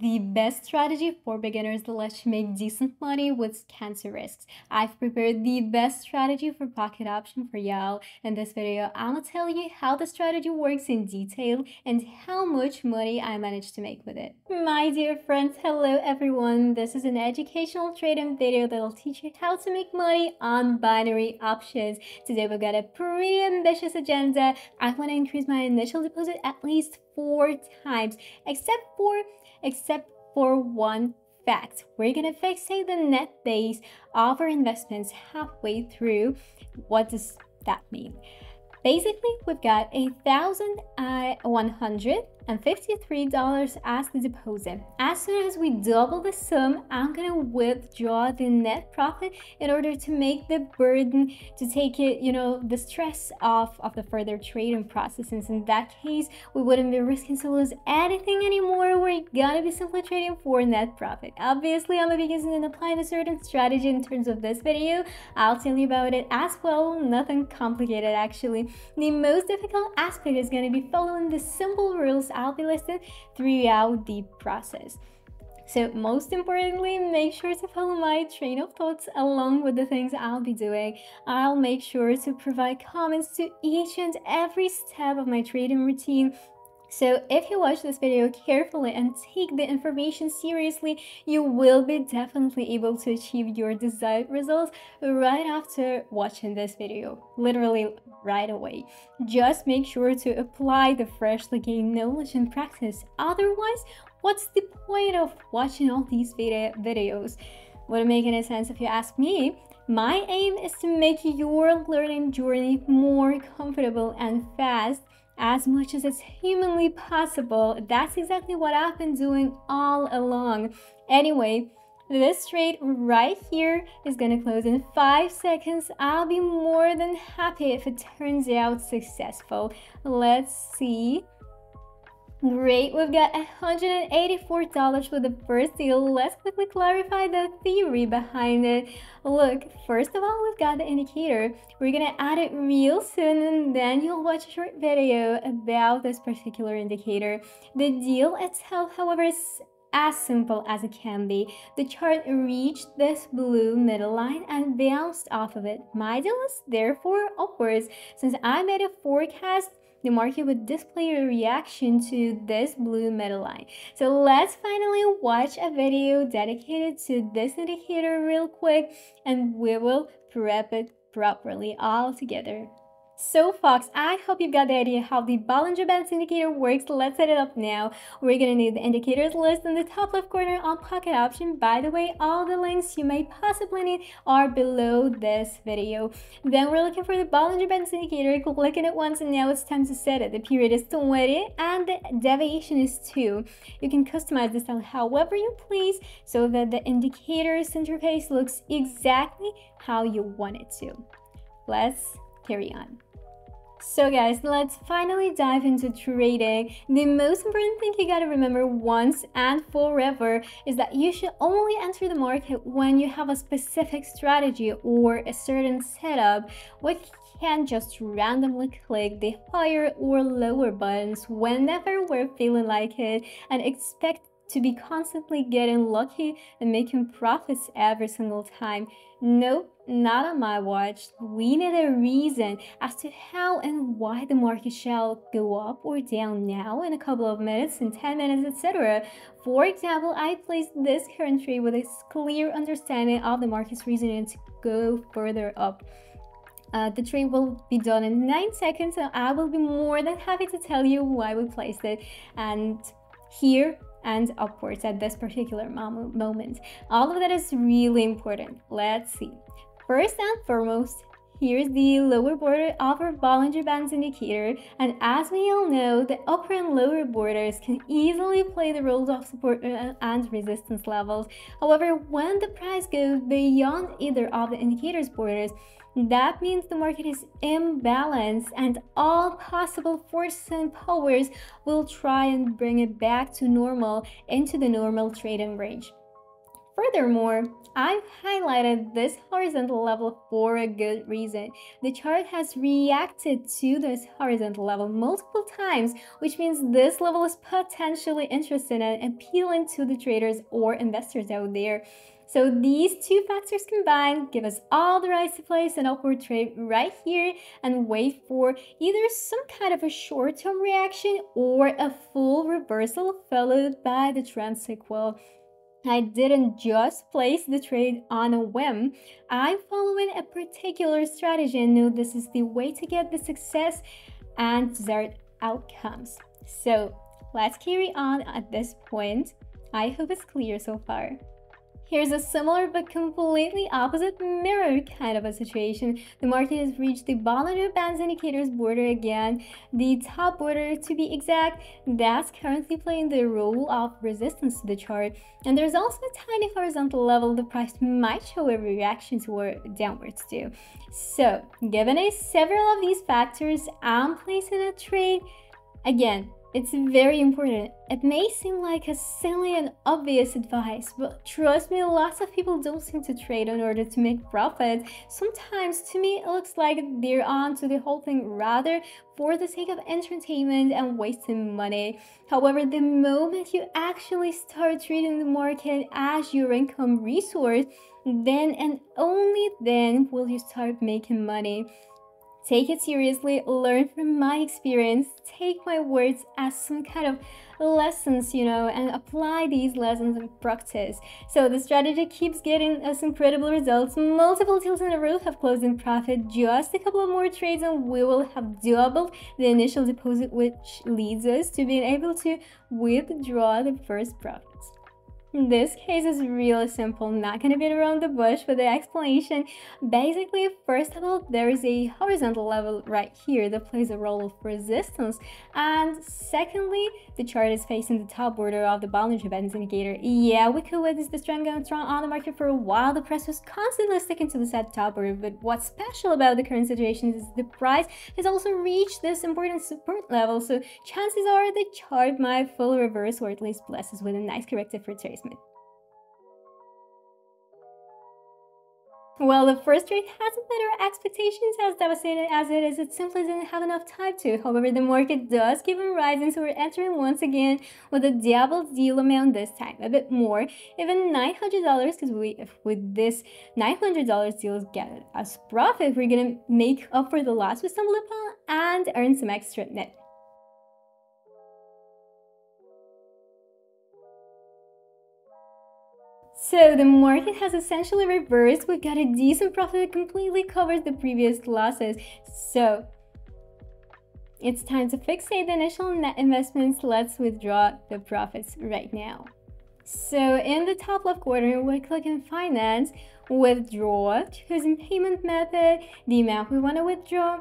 the best strategy for beginners that lets you make decent money with cancer risks. I've prepared the best strategy for pocket option for y'all. In this video, I'm gonna tell you how the strategy works in detail and how much money I managed to make with it. My dear friends, hello everyone. This is an educational trading video that'll teach you how to make money on binary options. Today we've got a pretty ambitious agenda. I want to increase my initial deposit at least four times, except for except for one fact. We're gonna fixate the net base of our investments halfway through. What does that mean? Basically, we've got a thousand uh, one hundred and $53 as the deposit. As soon as we double the sum, I'm gonna withdraw the net profit in order to make the burden to take it, you know, the stress off of the further trading process. And in that case, we wouldn't be risking to lose anything anymore. We're gonna be simply trading for net profit. Obviously, I'm a beginner and applying a certain strategy in terms of this video. I'll tell you about it as well. Nothing complicated actually. The most difficult aspect is gonna be following the simple rules I'll be listed throughout the process. So most importantly, make sure to follow my train of thoughts along with the things I'll be doing. I'll make sure to provide comments to each and every step of my trading routine so if you watch this video carefully and take the information seriously, you will be definitely able to achieve your desired results right after watching this video, literally right away. Just make sure to apply the freshly gained knowledge and practice. Otherwise, what's the point of watching all these video videos? Wouldn't make any sense if you ask me. My aim is to make your learning journey more comfortable and fast as much as it's humanly possible. That's exactly what I've been doing all along. Anyway, this trade right here is gonna close in five seconds. I'll be more than happy if it turns out successful. Let's see. Great, we've got $184 for the first deal. Let's quickly clarify the theory behind it. Look, first of all, we've got the indicator. We're gonna add it real soon and then you'll watch a short video about this particular indicator. The deal itself, however, is as simple as it can be. The chart reached this blue middle line and bounced off of it. My deal is therefore upwards. Since I made a forecast the market would display a reaction to this blue middle line. So let's finally watch a video dedicated to this indicator real quick and we will prep it properly all together. So Fox, I hope you've got the idea how the Bollinger Bands indicator works. Let's set it up now. We're gonna need the indicators list in the top left corner on Pocket Option. By the way, all the links you may possibly need are below this video. Then we're looking for the Bollinger Bands indicator, clicking it once and now it's time to set it. The period is 20 and the deviation is 2. You can customize this style however you please so that the indicator's interface looks exactly how you want it to. Let's carry on. So guys, let's finally dive into trading. The most important thing you gotta remember once and forever is that you should only enter the market when you have a specific strategy or a certain setup. We can't just randomly click the higher or lower buttons whenever we're feeling like it and expect to be constantly getting lucky and making profits every single time. Nope, not on my watch. We need a reason as to how and why the market shall go up or down now in a couple of minutes, in 10 minutes, etc. For example, I placed this current trade with a clear understanding of the market's reasoning to go further up. Uh, the trade will be done in 9 seconds and I will be more than happy to tell you why we placed it. And here and upwards at this particular moment. All of that is really important. Let's see. First and foremost, Here's the lower border of our Bollinger Bands indicator, and as we all know, the upper and lower borders can easily play the roles of support and resistance levels. However, when the price goes beyond either of the indicator's borders, that means the market is imbalanced and all possible forces and powers will try and bring it back to normal into the normal trading range. Furthermore, I've highlighted this horizontal level for a good reason. The chart has reacted to this horizontal level multiple times, which means this level is potentially interesting and appealing to the traders or investors out there. So these two factors combined give us all the right to place an upward trade right here and wait for either some kind of a short-term reaction or a full reversal followed by the trend sequel. I didn't just place the trade on a whim. I'm following a particular strategy and know this is the way to get the success and desired outcomes. So let's carry on at this point. I hope it's clear so far. Here's a similar but completely opposite mirror kind of a situation. The market has reached the Bollinger Bands indicators border again, the top border to be exact, that's currently playing the role of resistance to the chart. And there's also a tiny horizontal level the price might show a reaction toward downwards too. So, given a several of these factors, I'm placing a trade again it's very important. It may seem like a silly and obvious advice, but trust me, lots of people don't seem to trade in order to make profit. Sometimes, to me, it looks like they're on to the whole thing rather for the sake of entertainment and wasting money. However, the moment you actually start treating the market as your income resource, then and only then will you start making money. Take it seriously, learn from my experience, take my words as some kind of lessons, you know, and apply these lessons in practice. So the strategy keeps getting us incredible results. Multiple deals in a row have closed in profit. Just a couple of more trades and we will have doubled the initial deposit, which leads us to being able to withdraw the first profits. This case is really simple, not gonna beat around the bush with the explanation. Basically, first of all, there is a horizontal level right here that plays a role of resistance. And secondly, the chart is facing the top border of the Bollinger Bands indicator. Yeah, we could witness this trend going strong on the market for a while. The price was constantly sticking to the set top border, but what's special about the current situation is the price has also reached this important support level. So chances are the chart might full reverse or at least bless us with a nice corrective Well, the first rate hasn't met our expectations as devastated as it is, it simply didn't have enough time to. However, the market does keep on rising, so we're entering once again with a double deal amount this time, a bit more, even $900, because we, if with this $900 deals get us profit, we're gonna make up for the loss we stumbled upon and earn some extra net So the market has essentially reversed. We got a decent profit that completely covers the previous losses. So it's time to fixate the initial net investments. Let's withdraw the profits right now. So in the top left corner, we click on finance, withdraw, choosing payment method, the amount we want to withdraw.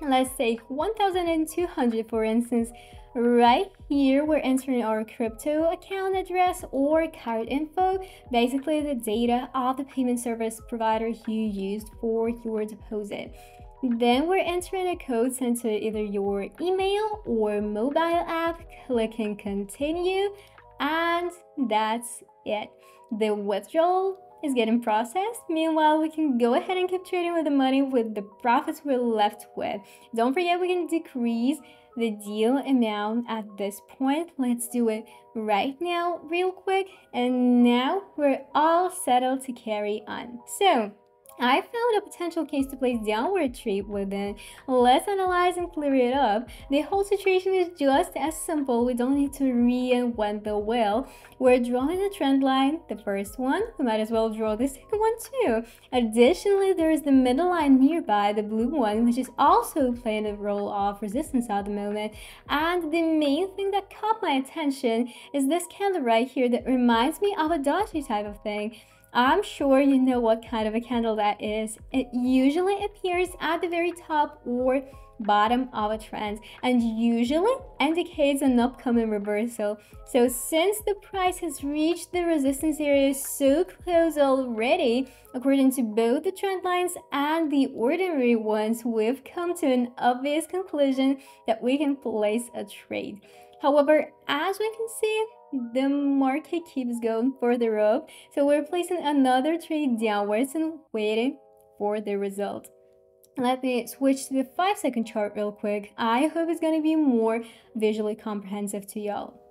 Let's say 1,200 for instance. Right here, we're entering our crypto account address or card info, basically the data of the payment service provider you used for your deposit. Then we're entering a code sent to either your email or mobile app, clicking continue, and that's it. The withdrawal is getting processed. Meanwhile, we can go ahead and keep trading with the money with the profits we're left with. Don't forget we can decrease the deal amount at this point. Let's do it right now real quick. And now we're all settled to carry on. So I found a potential case to place downward trade within. Let's analyze and clear it up. The whole situation is just as simple. We don't need to reinvent the wheel. We're drawing a trend line, the first one. We might as well draw the second one too. Additionally, there is the middle line nearby, the blue one, which is also playing a role of resistance at the moment. And the main thing that caught my attention is this candle right here that reminds me of a doji type of thing. I'm sure you know what kind of a candle that is. It usually appears at the very top or bottom of a trend and usually indicates an upcoming reversal. So since the price has reached the resistance area so close already, according to both the trend lines and the ordinary ones, we've come to an obvious conclusion that we can place a trade. However, as we can see, the market keeps going further up. So we're placing another trade downwards and waiting for the result. Let me switch to the 5 second chart real quick. I hope it's going to be more visually comprehensive to y'all.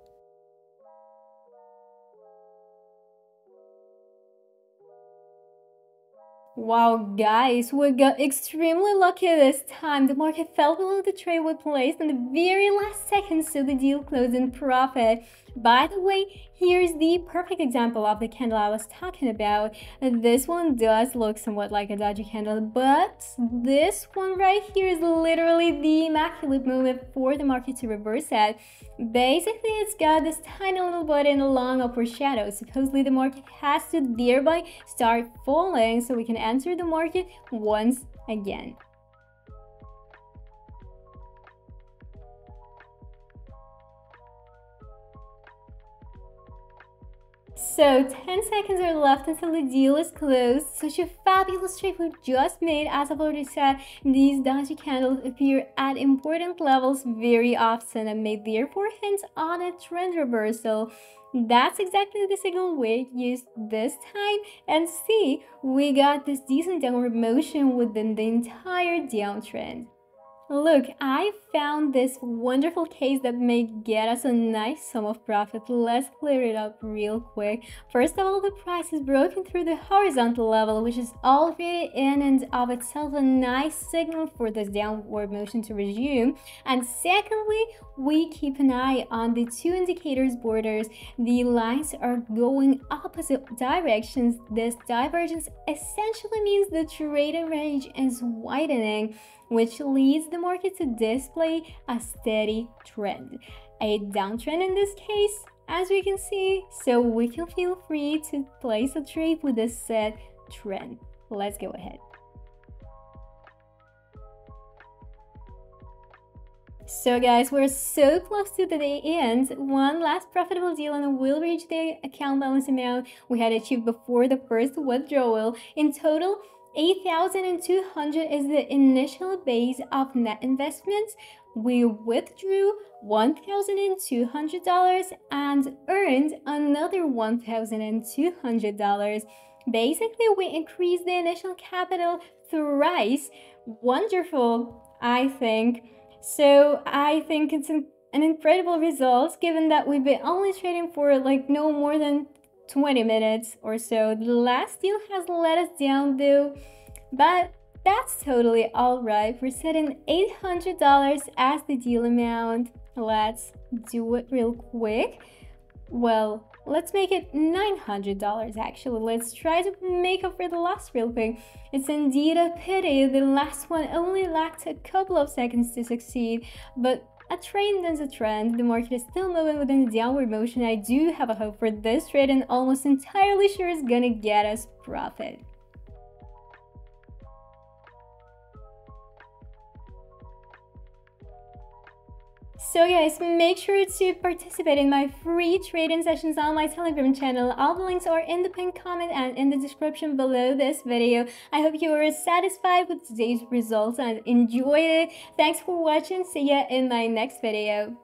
Wow, guys, we got extremely lucky this time. The market fell below the trade we placed in the very last second, so the deal closed in profit. By the way, here's the perfect example of the candle I was talking about. This one does look somewhat like a doji candle, but this one right here is literally the immaculate moment for the market to reverse at. Basically, it's got this tiny little button long upward shadow. Supposedly, the market has to thereby start falling so we can enter the market once again. So 10 seconds are left until the deal is closed. Such a fabulous trade we just made. As I've already said, these doji candles appear at important levels very often and may therefore hint on a trend reversal. That's exactly the signal we used this time and see, we got this decent downward motion within the entire downtrend. Look, I found this wonderful case that may get us a nice sum of profit. Let's clear it up real quick. First of all, the price is broken through the horizontal level, which is already in and of itself a nice signal for this downward motion to resume. And secondly, we keep an eye on the two indicators borders. The lines are going opposite directions. This divergence essentially means the trading range is widening which leads the market to display a steady trend. A downtrend in this case, as we can see, so we can feel free to place a trade with a set trend. Let's go ahead. So guys, we're so close to the day end. One last profitable deal and we'll reach the account balance amount we had achieved before the first withdrawal. In total, 8,200 is the initial base of net investments. We withdrew $1,200 and earned another $1,200. Basically, we increased the initial capital thrice. Wonderful, I think. So I think it's an, incredible result given that we've been only trading for like no more than 20 minutes or so. The last deal has let us down though, but that's totally alright. We're setting $800 as the deal amount. Let's do it real quick. Well, let's make it $900 actually. Let's try to make up for the loss real quick. It's indeed a pity the last one only lacked a couple of seconds to succeed, but a trend is a trend. The market is still moving within the downward motion. I do have a hope for this trade and almost entirely sure it's gonna get us profit. So guys, make sure to participate in my free trading sessions on my Telegram channel. All the links are in the pinned comment and in the description below this video. I hope you were satisfied with today's results and enjoyed it. Thanks for watching. See ya in my next video.